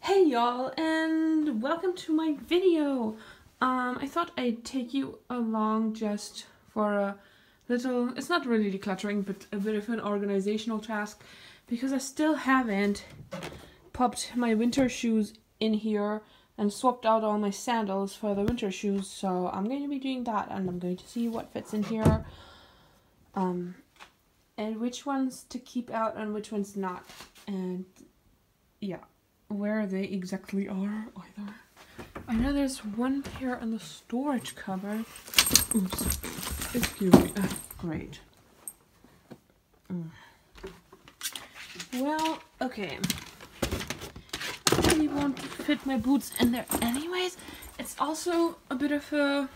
Hey y'all and welcome to my video. Um, I thought I'd take you along just for a little, it's not really decluttering, but a bit of an organizational task because I still haven't popped my winter shoes in here and swapped out all my sandals for the winter shoes. So I'm going to be doing that and I'm going to see what fits in here. Um, and which ones to keep out and which ones not. And yeah where they exactly are either. I know there's one pair in the storage cupboard. Oops. Excuse me. Uh, great. Mm. Well, okay. I really want to fit my boots in there anyways. It's also a bit of a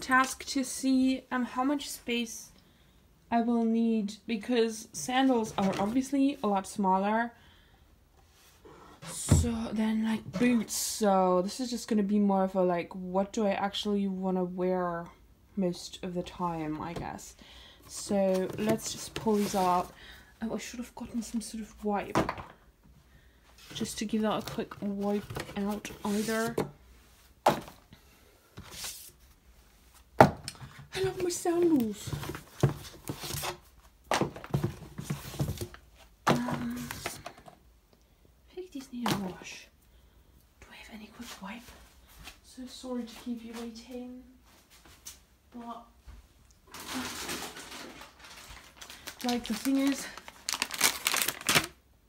task to see um, how much space I will need because sandals are obviously a lot smaller so then like boots. So this is just gonna be more of a like what do i actually want to wear most of the time i guess. So let's just pull these out. Oh i should have gotten some sort of wipe. Just to give that a quick wipe out either. I love my sandals need a wash. Do I have any quick wipe? So sorry to keep you waiting. But like the thing is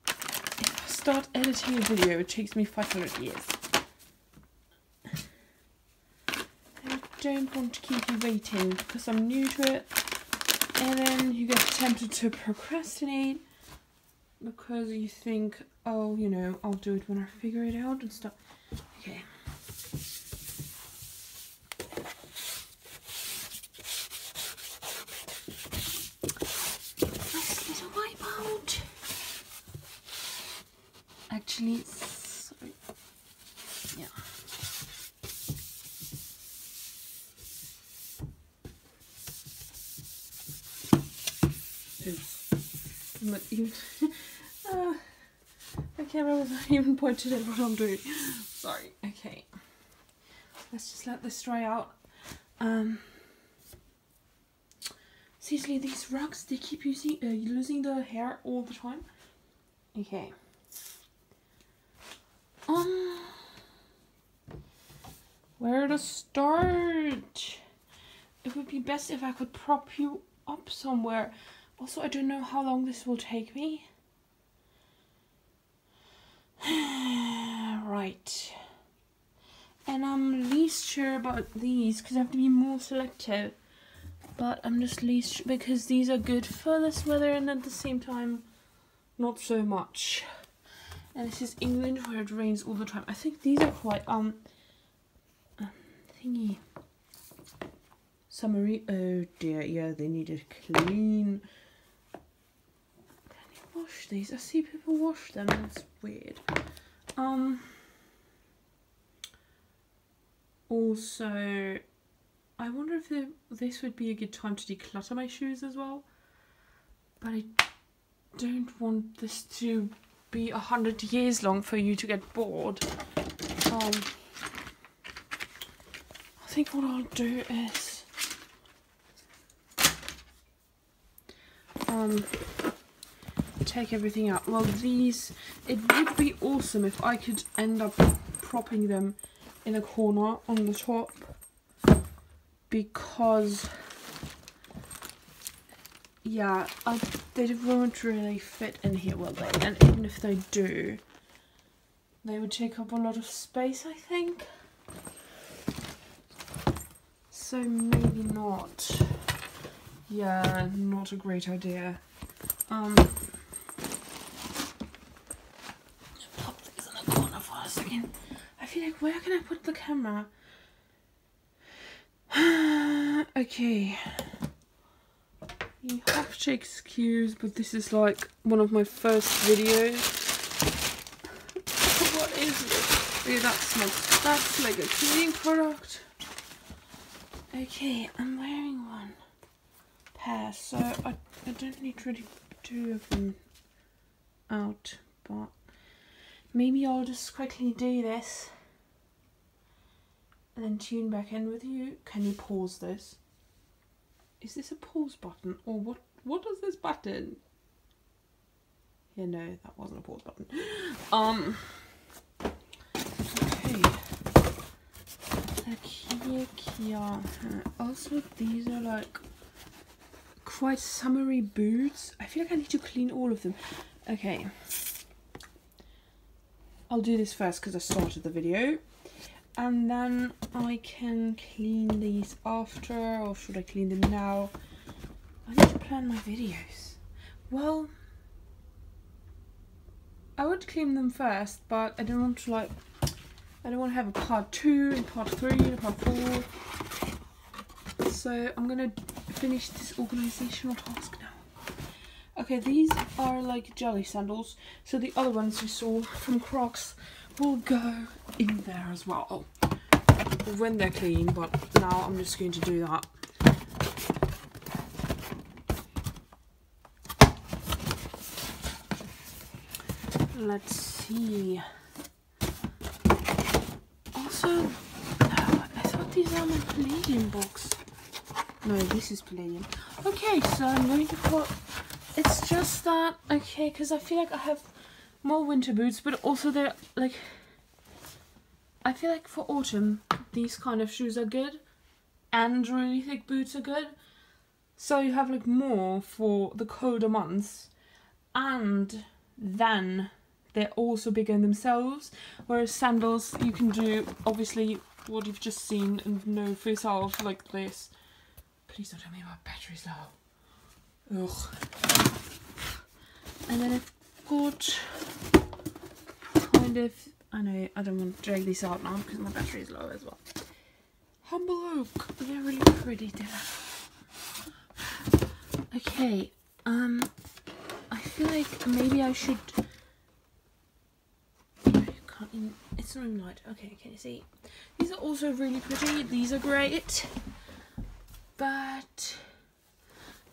if I start editing a video it takes me 500 years. I don't want to keep you waiting because I'm new to it and then you get tempted to procrastinate because you think, oh, you know, I'll do it when I figure it out and stuff. Okay. Let's get a wipe out. Actually, sorry. Yeah. Oops. Not even not even pointed at what I'm doing. Sorry. Okay. Let's just let this dry out. Um, seriously, these rugs, they keep using, uh, losing the hair all the time. Okay. Um, where to start? It would be best if I could prop you up somewhere. Also, I don't know how long this will take me. right. And I'm least sure about these because I have to be more selective. But I'm just least because these are good for this weather and at the same time not so much. And this is England where it rains all the time. I think these are quite um, thingy. Summery. Oh dear, yeah, they need a clean wash these? I see people wash them. That's weird. Um. Also, I wonder if this would be a good time to declutter my shoes as well. But I don't want this to be a hundred years long for you to get bored. Um, I think what I'll do is um take everything out. Well, these, it would be awesome if I could end up propping them in a corner on the top because, yeah, I, they won't really fit in here, will they? And even if they do, they would take up a lot of space, I think. So maybe not. Yeah, not a great idea. Um, second. I feel like, where can I put the camera? okay. You have to excuse, but this is like one of my first videos. what is this? Yeah, that. That's like a cleaning product. Okay, I'm wearing one pair, so I, I don't need really two of them out, but maybe I'll just quickly do this and then tune back in with you. Can you pause this? Is this a pause button or what? What is this button? Yeah, no, that wasn't a pause button. Um. Okay. Like here, Also, these are like quite summery boots. I feel like I need to clean all of them. Okay. I'll do this first because I started the video. And then I can clean these after, or should I clean them now? I need to plan my videos. Well, I would clean them first, but I don't want to like, I don't want to have a part two and part three and part four. So I'm gonna finish this organizational task now. Okay, these are like jelly sandals. So the other ones we saw from Crocs will go in there as well oh, when they're clean, but now I'm just going to do that. Let's see. Also, I thought these are my Palladium box. No, this is Palladium. Okay, so I'm going to put... It's just that, okay, because I feel like I have more winter boots, but also they're like... I feel like for autumn, these kind of shoes are good. And really thick boots are good. So you have like more for the colder months. And then they're also bigger in themselves. Whereas sandals, you can do obviously what you've just seen and know for yourself, like this. Please don't tell me about batteries low. Ugh. And then I've got kind of, I know, I don't want to drag this out now because my battery is low as well. Humble Oak, they're really pretty, Okay, um, I feel like maybe I should it's not even light. Okay, can you see? These are also really pretty. These are great. But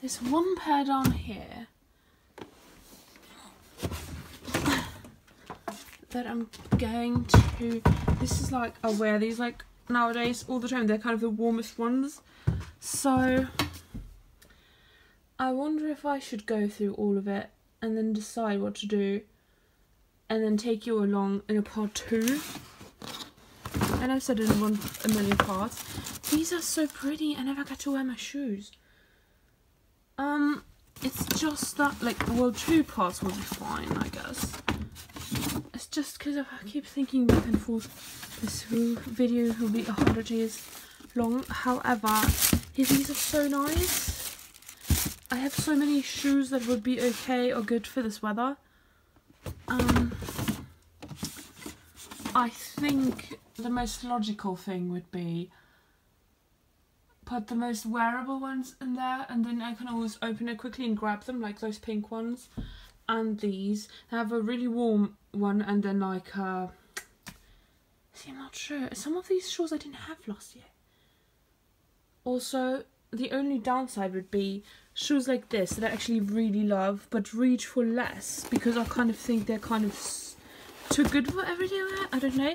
there's one pair down here that I'm going to this is like I wear these like nowadays all the time they're kind of the warmest ones so I wonder if I should go through all of it and then decide what to do and then take you along in a part two. And I've said in one a million parts. These are so pretty. I never got to wear my shoes. Um, it's just that, like, well, two parts will be fine, I guess. It's just because I keep thinking back and forth. This video will be a hundred years long. However, these are so nice. I have so many shoes that would be okay or good for this weather. Um, I think the most logical thing would be put the most wearable ones in there and then I can always open it quickly and grab them like those pink ones and these they have a really warm one and then like uh see I'm not sure some of these shoes I didn't have last year also the only downside would be shoes like this that I actually really love but reach for less because I kind of think they're kind of too good for everyday wear. I don't know.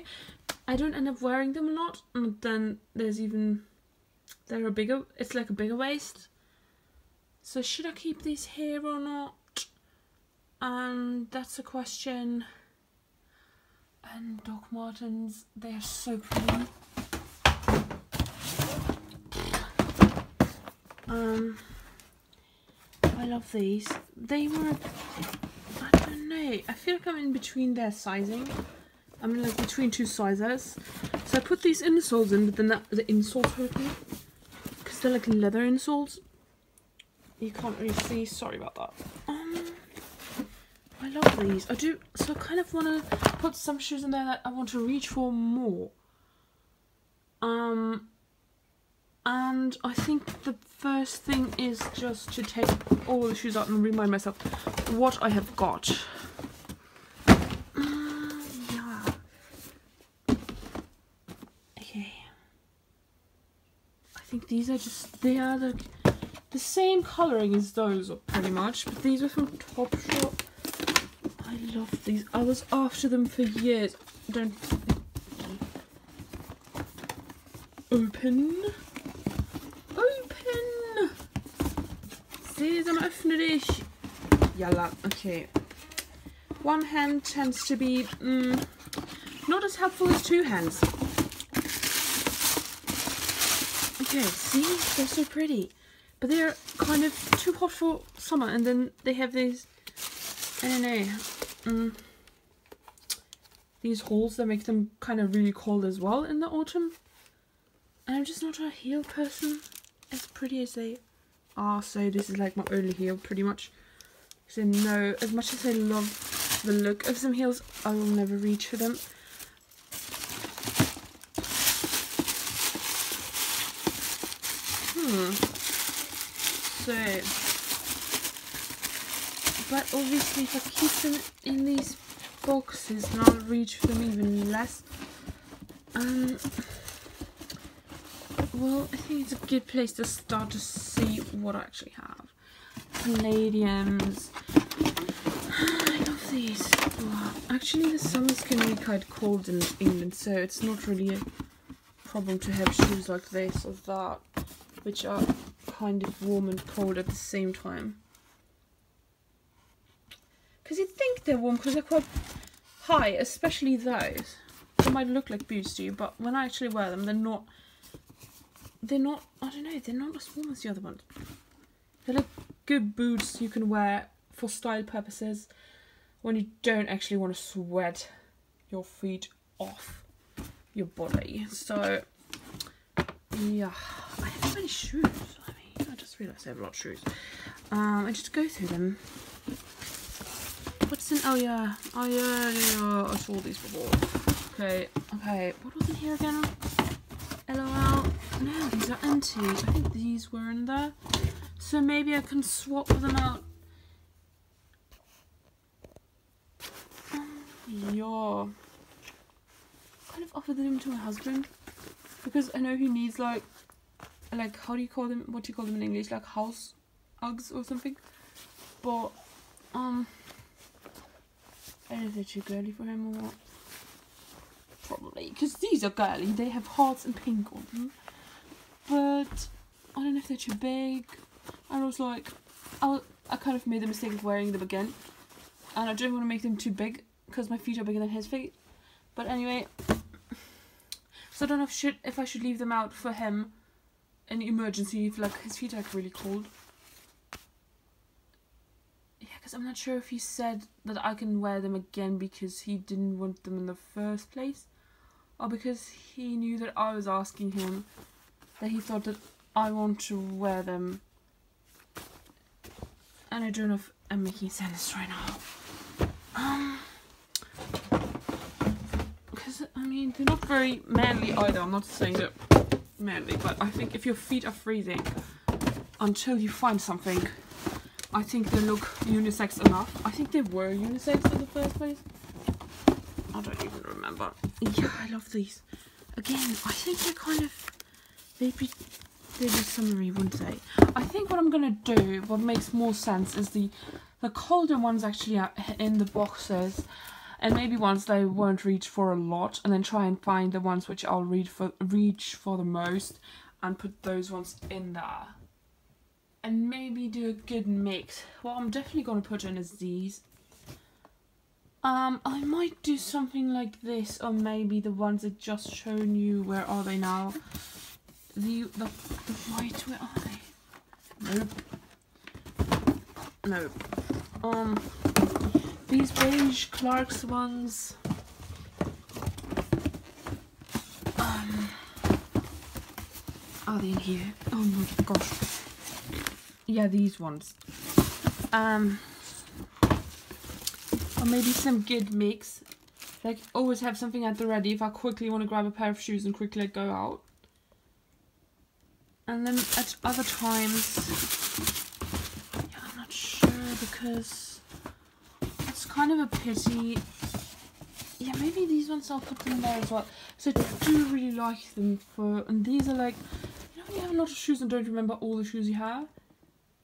I don't end up wearing them a lot. And then there's even they're a bigger. It's like a bigger waist. So should I keep these here or not? And that's a question. And Doc Martens, they're so pretty. Um, I love these. They were I don't know, I feel like I'm in between their sizing. I'm in like between two sizes. So I put these insoles in, but then that, the insoles hurt me. They're like leather insoles. You can't really see. Sorry about that. Um, I love these. I do. So I kind of want to put some shoes in there that I want to reach for more. Um, and I think the first thing is just to take all the shoes out and remind myself what I have got. yeah. Okay. I think these are just, they are the, the same colouring as those pretty much, but these are from Topshop. I love these. I was after them for years. Don't open. Open! Sesam, öffne dich! Yalla, okay. One hand tends to be mm, not as helpful as two hands. Okay, see? They're so pretty. But they're kind of too hot for summer and then they have these, I don't know, mm, these holes that make them kind of really cold as well in the autumn. And I'm just not a heel person as pretty as they are, so this is like my only heel pretty much. So no, as much as I love the look of some heels, I will never reach for them. Hmm. So, but obviously if I keep them in these boxes, then I'll reach for them even less. Um, well, I think it's a good place to start to see what I actually have. Palladiums. I love these. Actually, the summers can be quite cold in England, so it's not really a problem to have shoes like this or that, which are kind of warm and cold at the same time. Because you think they're warm because they're quite high, especially those. They might look like boots to you, but when I actually wear them, they're not. They're not. I don't know. They're not as warm as the other ones. They're like good boots you can wear for style purposes when you don't actually want to sweat your feet off your body. So, yeah, I have many shoes. Just realised I have a lot of shoes. Um, I just go through them. What's in? Oh yeah, oh yeah, yeah, I saw these before. Okay, okay. What was in here again? LOL. No, these are empty. I think these were in there. So maybe I can swap them out. Um, yeah. Kind of offer them to my husband because I know he needs like, like how do you call them? What do you call them in English? Like house Uggs or something. But um, I don't know if they're too girly for him or what. Probably because these are girly. They have hearts and pink on them. But I don't know if they're too big. And I was like, I, I kind of made the mistake of wearing them again. And I don't want to make them too big because my feet are bigger than his feet. But anyway, so I don't know if, should, if I should leave them out for him in emergency if like his feet are really cold. Yeah, because I'm not sure if he said that I can wear them again because he didn't want them in the first place. Or because he knew that I was asking him that he thought that I want to wear them and I don't know if I'm making sense right now. Um, because I mean they're not very manly either. I'm not saying that manly, but I think if your feet are freezing until you find something, I think they look unisex enough. I think they were unisex in the first place. I don't even remember. Yeah, I love these. Again, I think they're kind of maybe they be summery, wouldn't they? I think what I'm gonna do, what makes more sense, is the the colder ones actually are in the boxes, and maybe ones that I won't reach for a lot, and then try and find the ones which I'll read for reach for the most, and put those ones in there. And maybe do a good mix. What I'm definitely gonna put in is these. Um, I might do something like this, or maybe the ones I just shown you. Where are they now? The, the, the white, where are they? Nope. Nope. Um, these beige Clarks ones. Um, are they in here? Oh my gosh. Yeah, these ones. Um, or maybe some good mix. Like, always have something at the ready if I quickly want to grab a pair of shoes and quickly go out. And then at other times, yeah, I'm not sure because kind of a pity. Yeah, maybe these ones I'll put them there as well. So I do really like them for, and these are like, you know, you have a lot of shoes and don't remember all the shoes you have.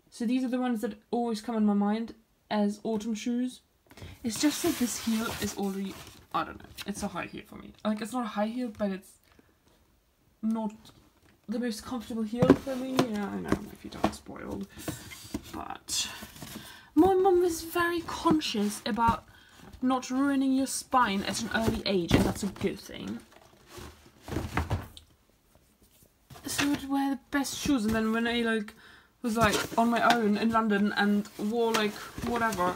So these are the ones that always come in my mind as autumn shoes. It's just that this heel is already, I don't know, it's a high heel for me. Like, it's not a high heel, but it's not the most comfortable heel for me. Yeah, I know, my feet are not spoiled. My mum was very conscious about not ruining your spine at an early age, and that's a good thing. So I would wear the best shoes, and then when I like was like on my own in London and wore like whatever,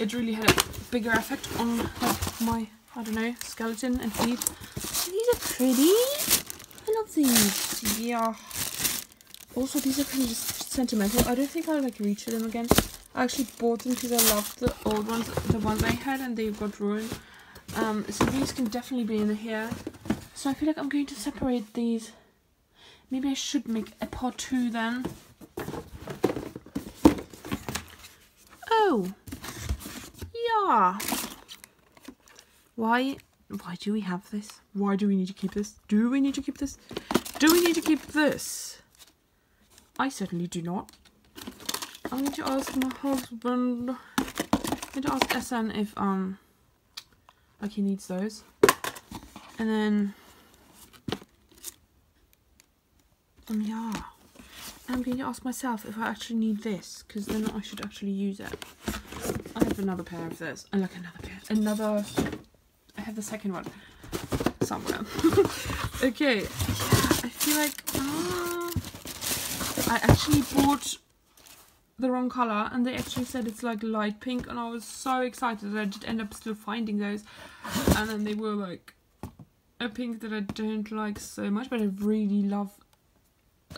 it really had a bigger effect on like my I don't know skeleton and feet. These are pretty. I love these. Yeah. Also, these are kind of just sentimental. I don't think I'll like reach for them again. I actually bought them because I loved the old ones, the ones I had, and they got ruined. Um, so these can definitely be in here. So I feel like I'm going to separate these. Maybe I should make a part two then. Oh, yeah. Why? Why do we have this? Why do we need to keep this? Do we need to keep this? Do we need to keep this? I certainly do not. I'm going to ask my husband. I'm going to ask SN if um like he needs those. And then um yeah. I'm going to ask myself if I actually need this, because then I should actually use it. I have another pair of this. I like another pair. Another I have the second one somewhere. okay. I feel like uh, I actually bought the wrong color and they actually said it's like light pink and I was so excited that I did end up still finding those. And then they were like a pink that I don't like so much but I really love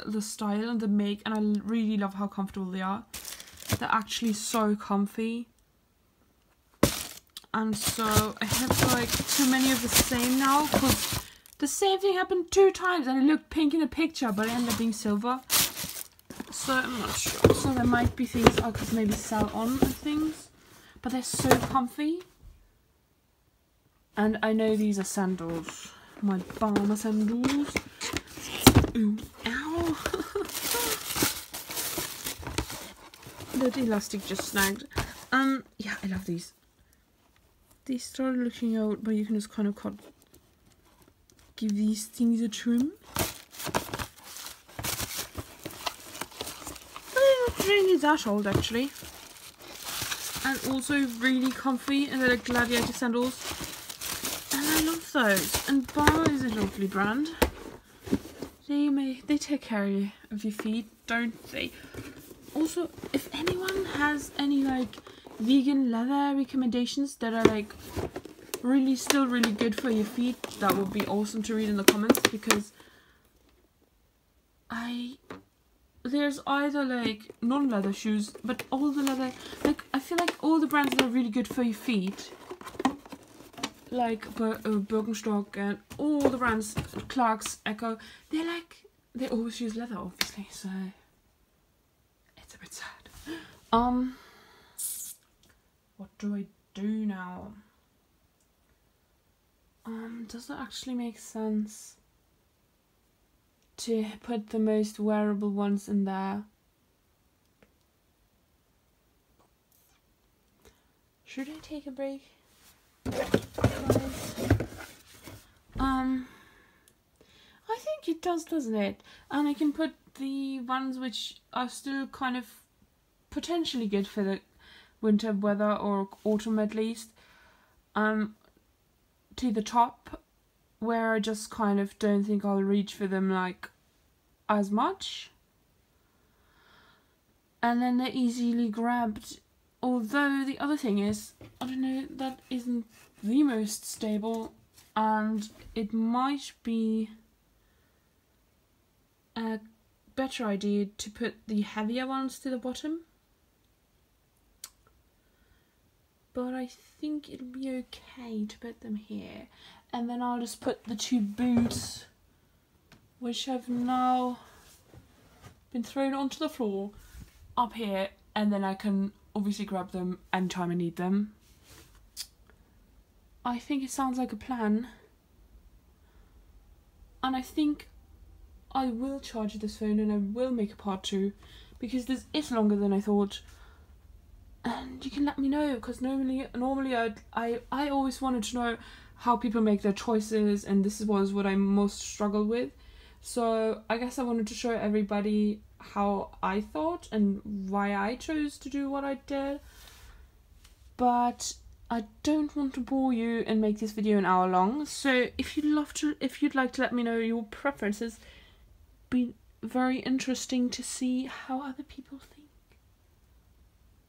the style and the make and I really love how comfortable they are. They're actually so comfy. And so I have like too many of the same now because the same thing happened two times and it looked pink in the picture but it ended up being silver so I'm not sure. So there might be things I could maybe sell on and things. But they're so comfy. And I know these are sandals. My Balmer sandals. Ooh, ow. the elastic just snagged. Um, yeah, I love these. These started looking out, but you can just kind of cut, give these things a trim. Really that old actually. And also really comfy and they're like gladiator sandals. And I love those. And Bar is a lovely brand. They may they take care of your feet, don't they? Also, if anyone has any like vegan leather recommendations that are like really still really good for your feet, that would be awesome to read in the comments because I there's either like non-leather shoes, but all the leather, like I feel like all the brands that are really good for your feet, like uh, Birkenstock and all the brands, Clarks, Ecco, they're like, they always use leather obviously, so it's a bit sad. Um, what do I do now? Um, does that actually make sense? To put the most wearable ones in there. Should I take a break? Um, I think it does, doesn't it? And I can put the ones which are still kind of potentially good for the winter weather or autumn at least, um, to the top where I just kind of don't think I'll reach for them like as much. And then they're easily grabbed. Although the other thing is, I don't know, that isn't the most stable and it might be a better idea to put the heavier ones to the bottom. But I think it'll be okay to put them here and then I'll just put the two boots which have now been thrown onto the floor up here. And then I can obviously grab them anytime I need them. I think it sounds like a plan. And I think I will charge this phone and I will make a part two because this is longer than I thought. And you can let me know because normally normally I I I always wanted to know how people make their choices and this was what I most struggled with. So I guess I wanted to show everybody how I thought and why I chose to do what I did. But I don't want to bore you and make this video an hour long. So if you'd love to if you'd like to let me know your preferences, be very interesting to see how other people think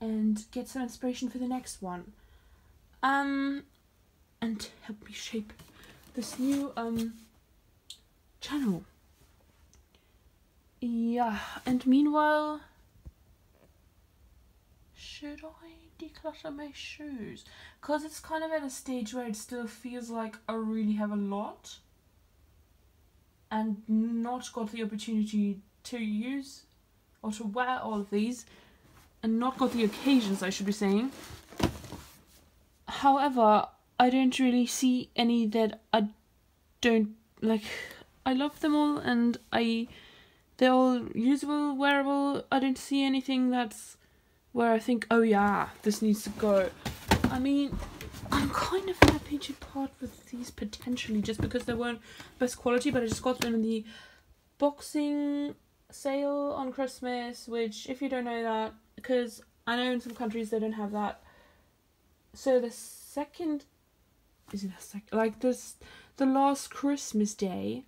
and get some inspiration for the next one. Um, and help me shape this new um channel. Yeah, and meanwhile, should I declutter my shoes? Because it's kind of at a stage where it still feels like I really have a lot and not got the opportunity to use or to wear all of these and not got the occasions, I should be saying. However, I don't really see any that I don't like. I love them all, and I they're all usable, wearable. I don't see anything that's where I think, oh yeah, this needs to go. I mean, I'm kind of happy to part with these potentially just because they weren't best quality, but I just got them in the boxing sale on Christmas, which, if you don't know that, because I know in some countries they don't have that. So the second, is it a? Like this, the last Christmas day,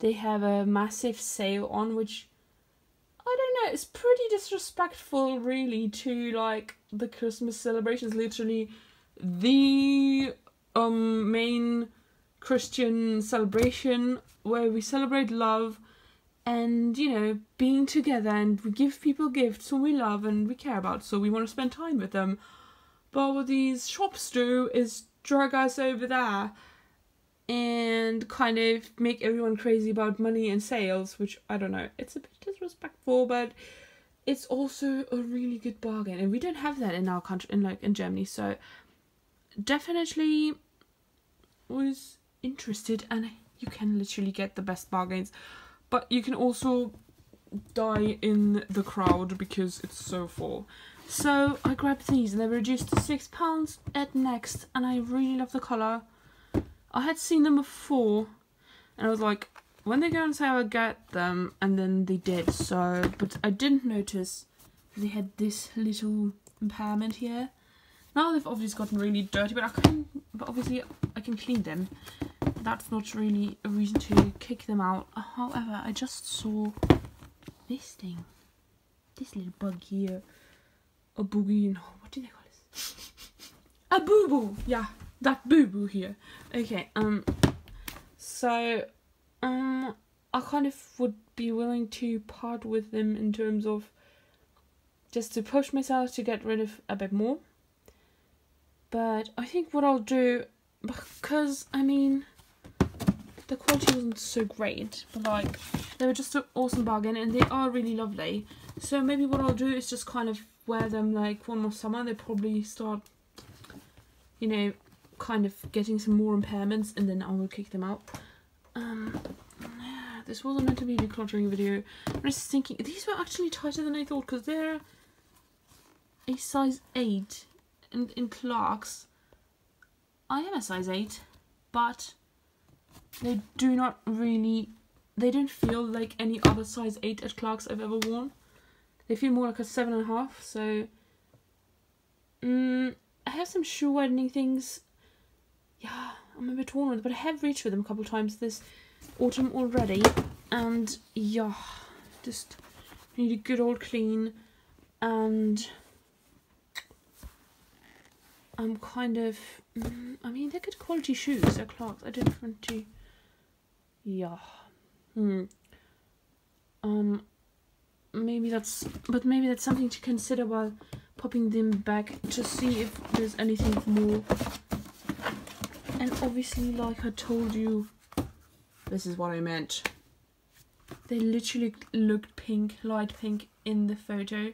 they have a massive sale on, which I don't know. It's pretty disrespectful, really, to like the Christmas celebrations. Literally, the um main Christian celebration where we celebrate love and you know being together and we give people gifts who we love and we care about so we want to spend time with them but what these shops do is drag us over there and kind of make everyone crazy about money and sales which i don't know it's a bit disrespectful but it's also a really good bargain. And we don't have that in our country in like in germany. So definitely was interested and you can literally get the best bargains. But you can also die in the crowd because it's so full. So I grabbed these and they were reduced to six pounds at Next, and I really love the colour. I had seen them before, and I was like, when they go on sale, I get them, and then they did. So, but I didn't notice they had this little impairment here. Now they've obviously gotten really dirty, but I can, but obviously I can clean them that's not really a reason to kick them out. However, I just saw this thing. This little bug here. A boogie, no, what do they call this? a boo-boo! Yeah, that boo-boo here. Okay, um, so, um, I kind of would be willing to part with them in terms of just to push myself to get rid of a bit more. But I think what I'll do, because, I mean, the quality wasn't so great, but like they were just an awesome bargain and they are really lovely. So maybe what I'll do is just kind of wear them like one more summer. They probably start, you know, kind of getting some more impairments and then I will kick them out. Um, yeah, this wasn't meant to be a decluttering video. I'm just thinking these were actually tighter than I thought because they're a size 8 and in Clarks. I am a size 8, but they do not really, they don't feel like any other size 8 at Clarks I've ever worn. They feel more like a 7.5, so... Mm, I have some shoe widening things. Yeah, I'm a bit torn with but I have reached for them a couple times this autumn already. And yeah, just need a good old clean. And I'm kind of, mm, I mean, they're good quality shoes. They're Clarks. I don't want to yeah. Hmm. Um. Maybe that's, but maybe that's something to consider while popping them back to see if there's anything more. And obviously, like I told you, this is what I meant. They literally looked pink, light pink in the photo,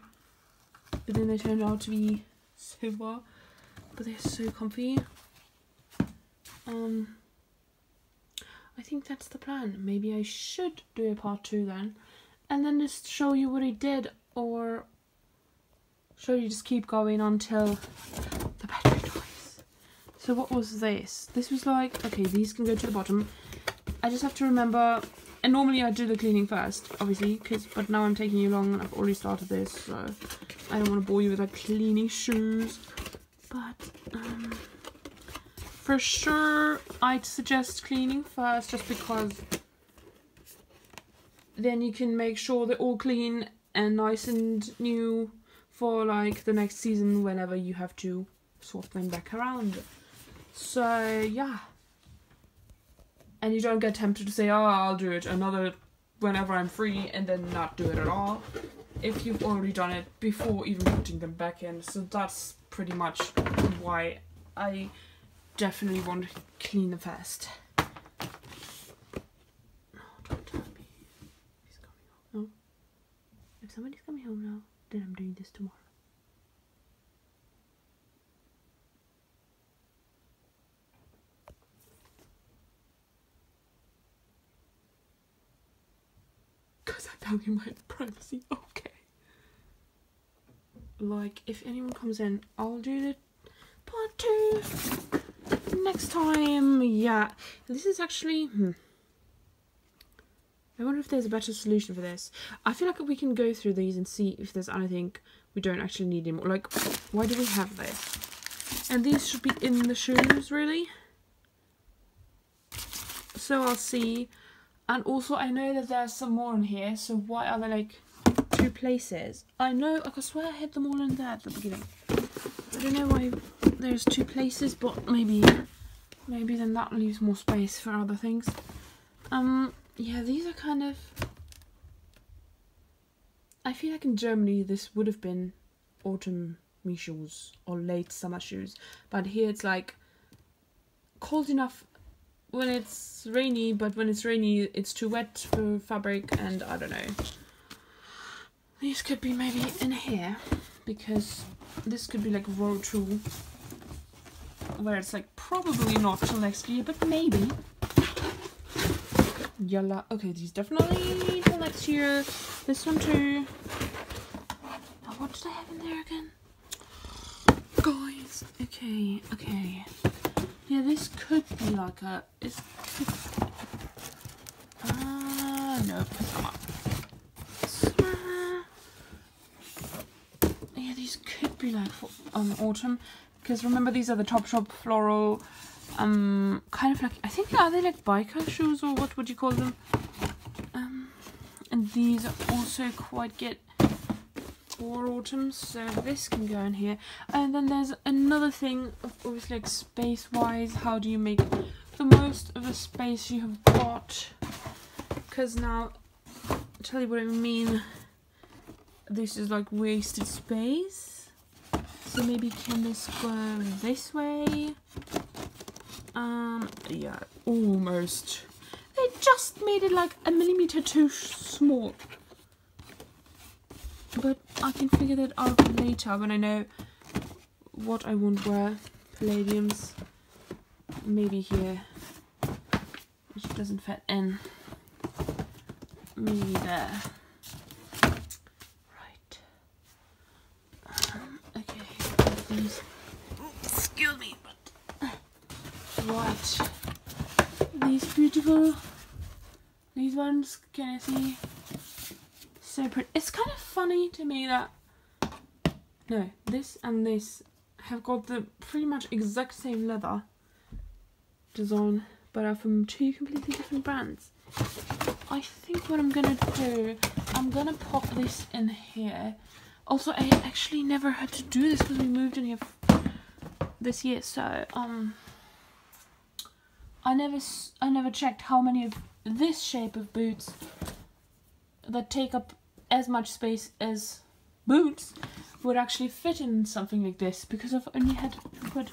but then they turned out to be silver. But they're so comfy. Um. I think that's the plan. Maybe I should do a part two then. And then just show you what I did or show you just keep going until the battery dies. So what was this? This was like, okay, these can go to the bottom. I just have to remember, and normally I do the cleaning first, obviously, cause, but now I'm taking you long and I've already started this, so I don't want to bore you with like cleaning shoes. But, um, for sure, I'd suggest cleaning first just because then you can make sure they're all clean and nice and new for like the next season whenever you have to swap them back around. So yeah. And you don't get tempted to say, oh, I'll do it another whenever I'm free and then not do it at all. If you've already done it before even putting them back in. So that's pretty much why I definitely want to clean them first. If somebody's coming home now, then I'm doing this tomorrow. Because I value my privacy, okay. Like, if anyone comes in, I'll do the part two next time. Yeah, this is actually. Hmm. I wonder if there's a better solution for this. I feel like we can go through these and see if there's anything we don't actually need anymore. Like, why do we have this? And these should be in the shoes, really. So I'll see. And also, I know that there's some more in here. So why are there, like, two places? I know, like, I swear I had them all in there at the beginning. I don't know why there's two places, but maybe, maybe then that leaves more space for other things. Um, yeah, these are kind of. I feel like in Germany this would have been autumn shoes or late summer shoes, but here it's like cold enough when it's rainy, but when it's rainy it's too wet for fabric, and I don't know. These could be maybe in here because this could be like road tool where it's like probably not till next year, but maybe. Yalla. Okay, these definitely till next year. This one too. Now, what did I have in there again? Guys. Okay, okay. Yeah, this could be like a. It's. Uh, no. Yeah, these could be like for um autumn, because remember these are the Topshop floral um kind of like I think are they like biker shoes or what would you call them? Um, and these are also quite good for autumn, so this can go in here. And then there's another thing, obviously like space wise, how do you make the most of the space you have got? Because now, I'll tell you what I mean. This is like wasted space. So maybe can this go this way? Um, yeah, almost. They just made it like a millimeter too small. But I can figure that out later when I know what I want where. Palladiums. Maybe here. Which doesn't fit in. Maybe there. Right. Um, okay. Excuse me. What? These beautiful, these ones, can I see? So pretty. It's kind of funny to me that, no, this and this have got the pretty much exact same leather design, but are from two completely different brands. I think what I'm gonna do, I'm gonna pop this in here. Also, I actually never had to do this because we moved in here this year, so, um, I never I never checked how many of this shape of boots that take up as much space as boots would actually fit in something like this because I've only had to put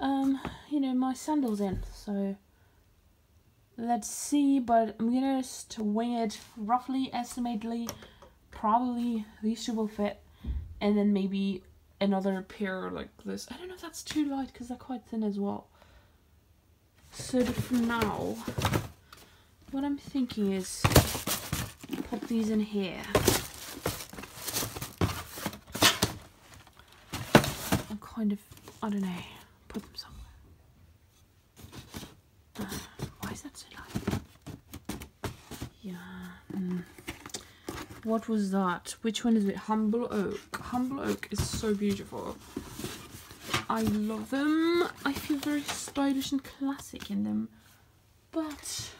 um you know my sandals in. So let's see but I'm gonna just wing it roughly estimatedly probably these two will fit. And then maybe another pair like this. I don't know if that's too light because they're quite thin as well so for now, what I'm thinking is pop these in here. I'm kind of, I don't know, put them somewhere. Uh, why is that so loud? Yeah. mm. What was that? Which one is it? Humble Oak. Humble Oak is so beautiful. I love them. I feel very stylish and classic in them. But